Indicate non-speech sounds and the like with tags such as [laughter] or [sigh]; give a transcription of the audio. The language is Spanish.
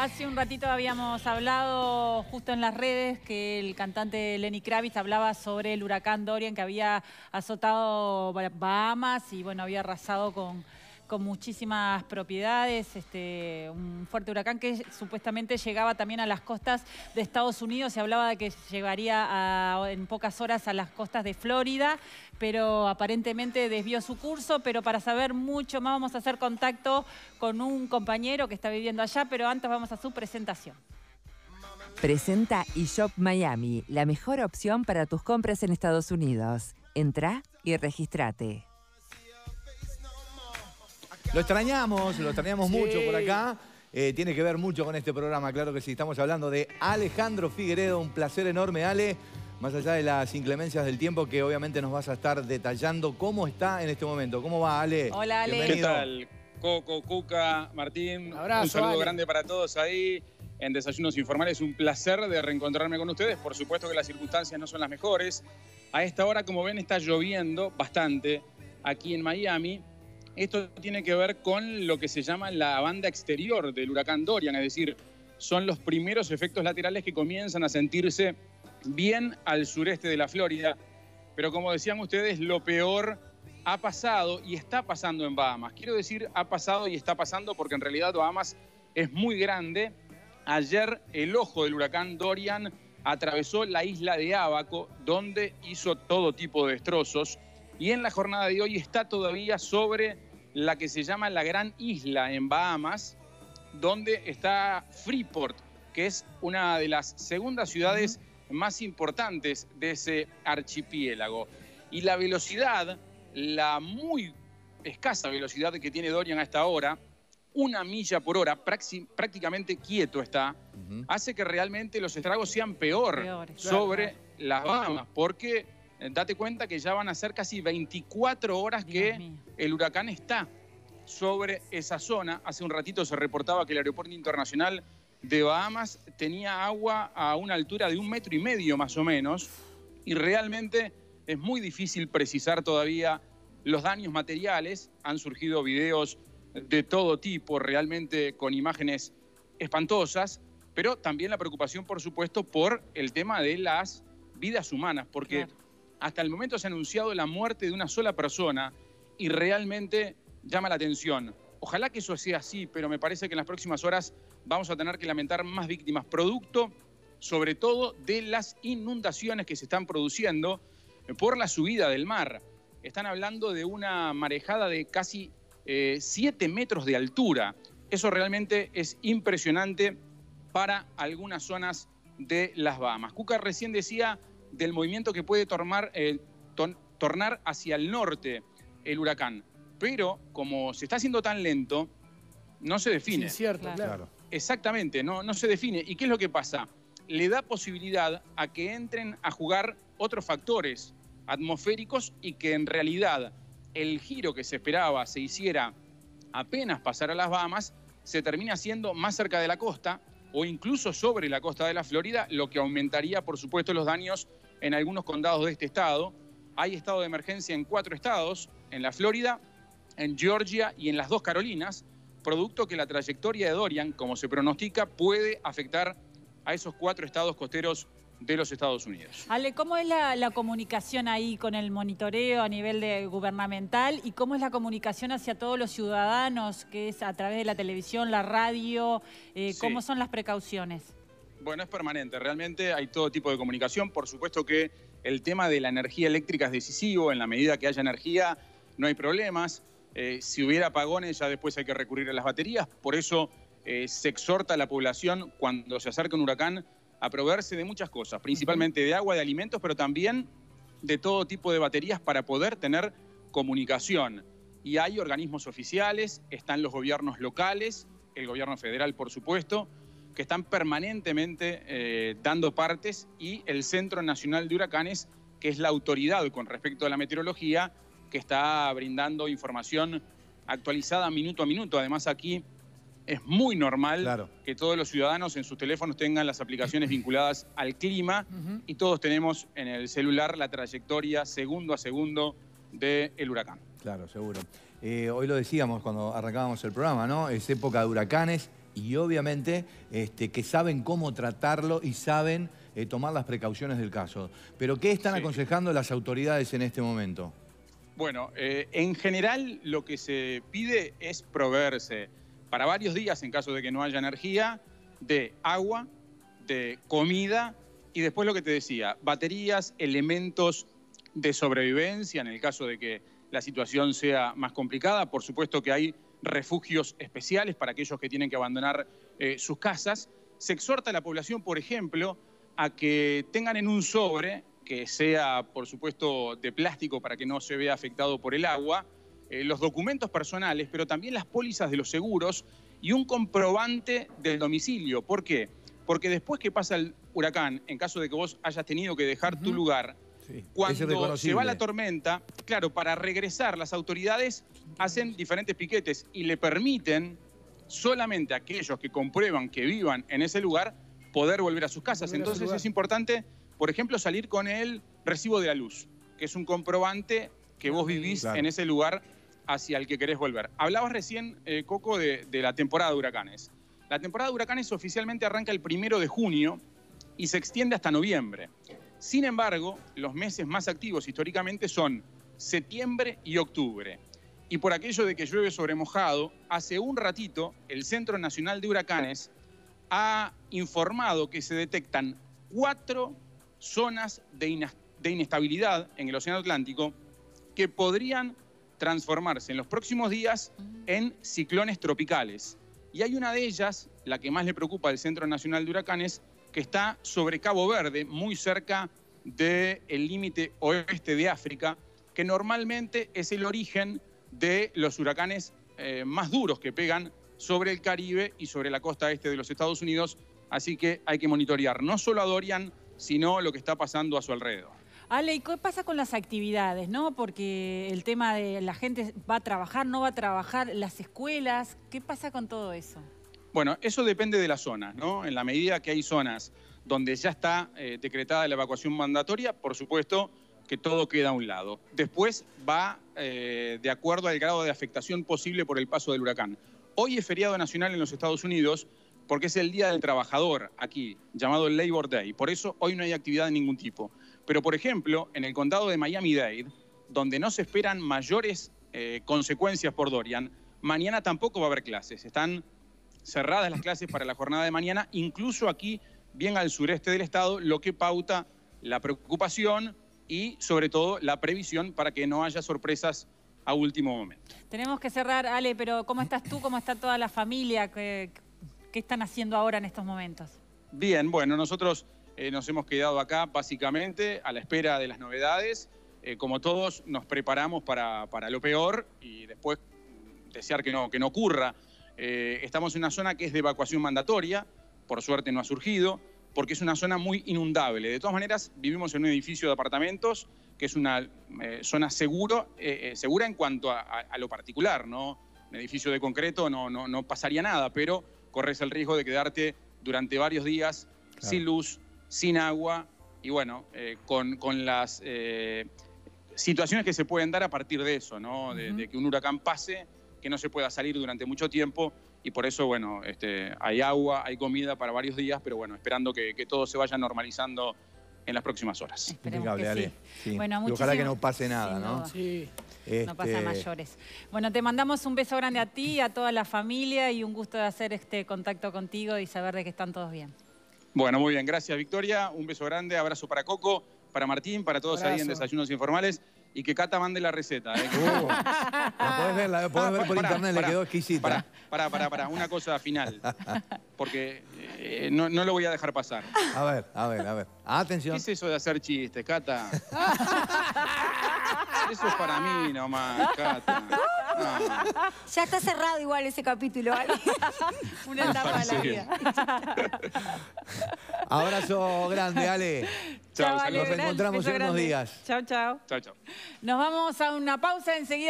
Hace un ratito habíamos hablado justo en las redes que el cantante Lenny Kravitz hablaba sobre el huracán Dorian que había azotado Bahamas y bueno, había arrasado con con muchísimas propiedades, este, un fuerte huracán que supuestamente llegaba también a las costas de Estados Unidos, se hablaba de que llegaría en pocas horas a las costas de Florida, pero aparentemente desvió su curso, pero para saber mucho más vamos a hacer contacto con un compañero que está viviendo allá, pero antes vamos a su presentación. Presenta eShop Miami, la mejor opción para tus compras en Estados Unidos. Entra y registrate. Lo extrañamos, lo extrañamos mucho por acá. Eh, tiene que ver mucho con este programa, claro que sí. Estamos hablando de Alejandro Figueredo, un placer enorme, Ale. Más allá de las inclemencias del tiempo que obviamente nos vas a estar detallando, ¿cómo está en este momento? ¿Cómo va, Ale? Hola, Ale. ¿Qué tal? Coco, Cuca, Martín. un saludo grande para todos ahí en Desayunos Informales. Un placer de reencontrarme con ustedes. Por supuesto que las circunstancias no son las mejores. A esta hora, como ven, está lloviendo bastante aquí en Miami. Esto tiene que ver con lo que se llama la banda exterior del huracán Dorian, es decir, son los primeros efectos laterales que comienzan a sentirse bien al sureste de la Florida. Pero como decían ustedes, lo peor ha pasado y está pasando en Bahamas. Quiero decir, ha pasado y está pasando porque en realidad Bahamas es muy grande. Ayer el ojo del huracán Dorian atravesó la isla de Abaco, donde hizo todo tipo de destrozos. Y en la jornada de hoy está todavía sobre la que se llama la Gran Isla en Bahamas, donde está Freeport, que es una de las segundas ciudades más importantes de ese archipiélago. Y la velocidad, la muy escasa velocidad que tiene Dorian a esta hora, una milla por hora, prácticamente quieto está, hace que realmente los estragos sean peor sobre las Bahamas, porque date cuenta que ya van a ser casi 24 horas que el huracán está sobre esa zona. Hace un ratito se reportaba que el aeropuerto internacional de Bahamas tenía agua a una altura de un metro y medio más o menos y realmente es muy difícil precisar todavía los daños materiales. Han surgido videos de todo tipo, realmente con imágenes espantosas, pero también la preocupación, por supuesto, por el tema de las vidas humanas, porque hasta el momento se ha anunciado la muerte de una sola persona y realmente llama la atención. Ojalá que eso sea así, pero me parece que en las próximas horas vamos a tener que lamentar más víctimas, producto sobre todo de las inundaciones que se están produciendo por la subida del mar. Están hablando de una marejada de casi 7 eh, metros de altura. Eso realmente es impresionante para algunas zonas de las Bahamas. Cuca recién decía del movimiento que puede tornar, eh, tornar hacia el norte el huracán. Pero como se está haciendo tan lento, no se define. es cierto, claro. Exactamente, no, no se define. ¿Y qué es lo que pasa? Le da posibilidad a que entren a jugar otros factores atmosféricos y que en realidad el giro que se esperaba se hiciera apenas pasar a las Bahamas, se termina haciendo más cerca de la costa o incluso sobre la costa de la Florida, lo que aumentaría, por supuesto, los daños en algunos condados de este estado. Hay estado de emergencia en cuatro estados, en la Florida, en Georgia y en las dos Carolinas, producto que la trayectoria de Dorian, como se pronostica, puede afectar a esos cuatro estados costeros de los Estados Unidos. Ale, ¿cómo es la, comunicación ahí con el monitoreo a nivel de gubernamental y cómo es la comunicación hacia todos los ciudadanos, que es a través de la televisión, la radio? Eh, ¿Cómo son las precauciones? Bueno, es permanente. Realmente hay todo tipo de comunicación. Por supuesto que el tema de la energía eléctrica es decisivo. En la medida que haya energía, no hay problemas. Eh, si hubiera apagones, ya después hay que recurrir a las baterías. Por eso eh, se exhorta a la población cuando se acerca un huracán a proveerse de muchas cosas, principalmente de agua, de alimentos, pero también de todo tipo de baterías para poder tener comunicación. Y hay organismos oficiales, están los gobiernos locales, el gobierno federal, por supuesto, que están permanentemente eh, dando partes y el Centro Nacional de Huracanes, que es la autoridad con respecto a la meteorología, que está brindando información actualizada minuto a minuto. Además aquí es muy normal que todos los ciudadanos en sus teléfonos tengan las aplicaciones vinculadas al clima y todos tenemos en el celular la trayectoria segundo a segundo del huracán. Claro, seguro. Eh, hoy lo decíamos cuando arrancábamos el programa, ¿no? Es época de huracanes y obviamente este, que saben cómo tratarlo y saben eh, tomar las precauciones del caso. Pero ¿qué están aconsejando las autoridades en este momento? Bueno, eh, en general lo que se pide es proveerse para varios días, en caso de que no haya energía, de agua, de comida y después lo que te decía, baterías, elementos de sobrevivencia en el caso de que la situación sea más complicada. Por supuesto que hay refugios especiales para aquellos que tienen que abandonar eh, sus casas. Se exhorta a la población, por ejemplo, a que tengan en un sobre, que sea, por supuesto, de plástico para que no se vea afectado por el agua, eh, los documentos personales, pero también las pólizas de los seguros y un comprobante del domicilio. ¿Por qué? Porque después que pasa el huracán, en caso de que vos hayas tenido que dejar tu lugar, cuando se va la tormenta, claro, para regresar las autoridades hacen diferentes piquetes y le permiten solamente a aquellos que comprueban que vivan en ese lugar poder volver a sus casas. Entonces es importante, por ejemplo, salir con el recibo de la luz, que es un comprobante que vos vivís en ese lugar hacia el que querés volver. Hablabas recién, eh, Coco, de, la temporada de huracanes. La temporada de huracanes oficialmente arranca el primero de junio y se extiende hasta noviembre. Sin embargo, los meses más activos históricamente son septiembre y octubre. Y por aquello de que llueve sobre mojado, hace un ratito el Centro Nacional de Huracanes ha informado que se detectan cuatro zonas de, inestabilidad en el Océano Atlántico que podrían transformarse en los próximos días en ciclones tropicales. Y hay una de ellas, la que más le preocupa al Centro Nacional de Huracanes, que está sobre Cabo Verde, muy cerca del límite oeste de África, que normalmente es el origen de los huracanes eh, más duros que pegan sobre el Caribe y sobre la costa este de los Estados Unidos. Así que hay que monitorear no solo a Dorian, sino lo que está pasando a su alrededor. Ale, ¿y qué pasa con las actividades? ¿no? Porque el tema de la gente va a trabajar, no va a trabajar, las escuelas, ¿qué pasa con todo eso? Bueno, eso depende de la zona, ¿no? En la medida que hay zonas donde ya está eh, decretada la evacuación mandatoria, por supuesto que todo queda a un lado. Después va eh, de acuerdo al grado de afectación posible por el paso del huracán. Hoy es feriado nacional en los Estados Unidos porque es el Día del Trabajador aquí, llamado el Labor Day. Por eso hoy no hay actividad de ningún tipo. Pero, por ejemplo, en el condado de Miami-Dade, donde no se esperan mayores eh, consecuencias por Dorian, mañana tampoco va a haber clases. Están cerradas las clases para la jornada de mañana, incluso aquí, bien al sureste del estado, lo que pauta la preocupación y sobre todo la previsión para que no haya sorpresas a último momento. Tenemos que cerrar, Ale, pero ¿cómo estás tú? ¿Cómo está toda la familia? ¿Qué, están haciendo ahora en estos momentos? Bien, bueno, nosotros eh, nos hemos quedado acá básicamente a la espera de las novedades. Eh, como todos, nos preparamos para, para, lo peor y después desear que no, que no ocurra. Eh, estamos en una zona que es de evacuación mandatoria, por suerte no ha surgido, porque es una zona muy inundable. De todas maneras, vivimos en un edificio de apartamentos que es una zona seguro, segura en cuanto a, lo particular, ¿no? Un edificio de concreto no, no, no, pasaría nada, pero corres el riesgo de quedarte durante varios días sin luz, sin agua y bueno, con, con, las situaciones que se pueden dar a partir de eso, ¿no? de que un huracán pase que no se pueda salir durante mucho tiempo y por eso, bueno, este, hay agua, hay comida para varios días, pero bueno, esperando que, todo se vaya normalizando en las próximas horas. Ale. Bueno, ojalá que no pase nada, ¿no? Sí. No pasa este, mayores. Bueno, te mandamos un beso grande a ti, a toda la familia y un gusto de hacer este contacto contigo y saber de que están todos bien. Bueno, muy bien. Gracias, Victoria. Un beso grande. Abrazo para Coco, para Martín, para todos ahí en Desayunos Informales y que Cata mande la receta. ¿eh? Uh, la podés ver, la podés ver por internet, le quedó exquisita. Para, para, para, una cosa final. Porque eh, no, no, lo voy a dejar pasar. A ver, a ver, a ver. Atención. ¿Qué es eso de hacer chistes, Cata? [laughs] eso es para mí nomás, Cata. Ya está cerrado igual ese capítulo, ¿vale? [laughs] Una etapa de la vida. [laughs] Abrazo grande, Ale. Chao, Nos reencontramos en unos días. Chao, chao. Chao, chao. Nos vamos a una pausa enseguida.